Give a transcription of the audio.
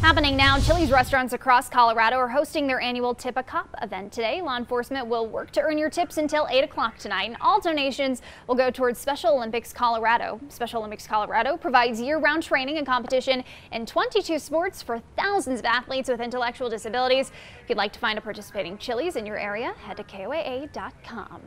Happening now, Chili's restaurants across Colorado are hosting their annual Tip a Cop event today. Law enforcement will work to earn your tips until 8 o'clock tonight, and all donations will go towards Special Olympics Colorado. Special Olympics Colorado provides year-round training and competition in 22 sports for thousands of athletes with intellectual disabilities. If you'd like to find a participating Chili's in your area, head to KOAA.com.